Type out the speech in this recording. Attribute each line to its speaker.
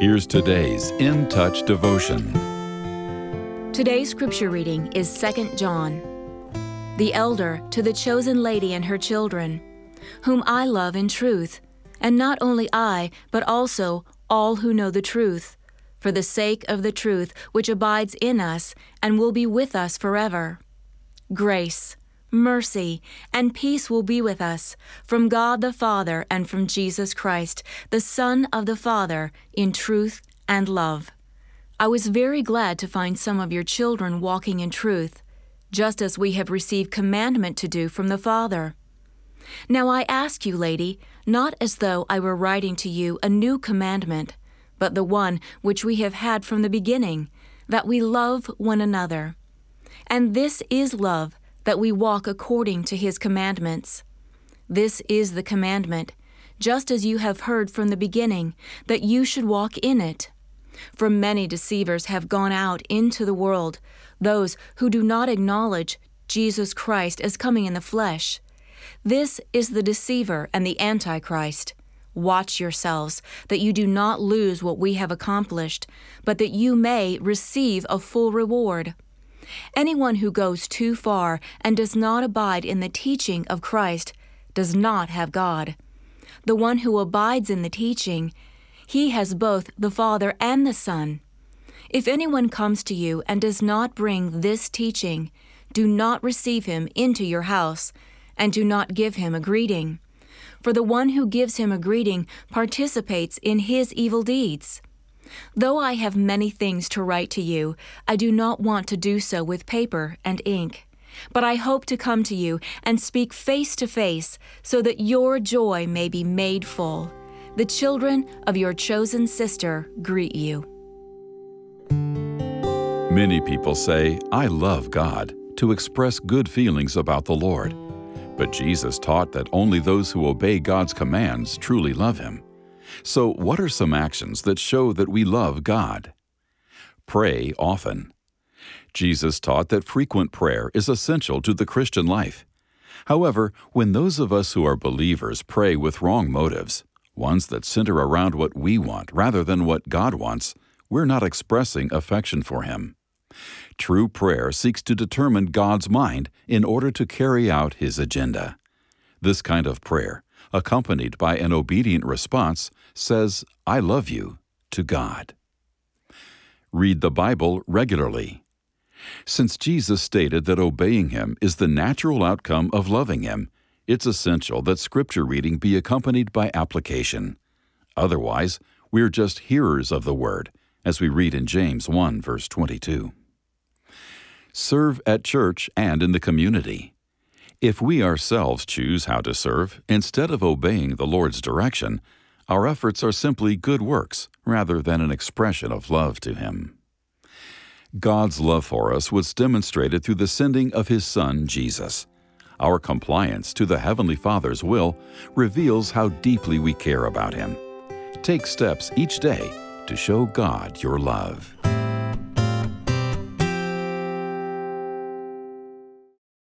Speaker 1: Here's today's In Touch devotion.
Speaker 2: Today's scripture reading is 2 John. The elder to the chosen lady and her children, whom I love in truth, and not only I, but also all who know the truth, for the sake of the truth which abides in us and will be with us forever. Grace, mercy, and peace will be with us from God the Father and from Jesus Christ, the Son of the Father, in truth and love. I was very glad to find some of your children walking in truth, just as we have received commandment to do from the Father. Now I ask you, lady, not as though I were writing to you a new commandment, but the one which we have had from the beginning, that we love one another. And this is love, that we walk according to his commandments. This is the commandment, just as you have heard from the beginning, that you should walk in it. For many deceivers have gone out into the world, those who do not acknowledge Jesus Christ as coming in the flesh. This is the deceiver and the antichrist. Watch yourselves, that you do not lose what we have accomplished, but that you may receive a full reward. Anyone who goes too far and does not abide in the teaching of Christ does not have God. The one who abides in the teaching, he has both the Father and the Son. If anyone comes to you and does not bring this teaching, do not receive him into your house, and do not give him a greeting. For the one who gives him a greeting participates in his evil deeds. Though I have many things to write to you, I do not want to do so with paper and ink. But I hope to come to you and speak face to face, so that your joy may be made full. The children of your chosen sister greet you.
Speaker 1: Many people say, I love God, to express good feelings about the Lord. But Jesus taught that only those who obey God's commands truly love Him. So, what are some actions that show that we love God? Pray often. Jesus taught that frequent prayer is essential to the Christian life. However, when those of us who are believers pray with wrong motives, ones that center around what we want rather than what God wants, we're not expressing affection for Him. True prayer seeks to determine God's mind in order to carry out His agenda. This kind of prayer accompanied by an obedient response, says, I love you, to God. Read the Bible regularly. Since Jesus stated that obeying Him is the natural outcome of loving Him, it's essential that Scripture reading be accompanied by application. Otherwise, we're just hearers of the Word, as we read in James 1, verse 22. Serve at church and in the community. If we ourselves choose how to serve instead of obeying the Lord's direction, our efforts are simply good works rather than an expression of love to Him. God's love for us was demonstrated through the sending of His Son, Jesus. Our compliance to the Heavenly Father's will reveals how deeply we care about Him. Take steps each day to show God your love.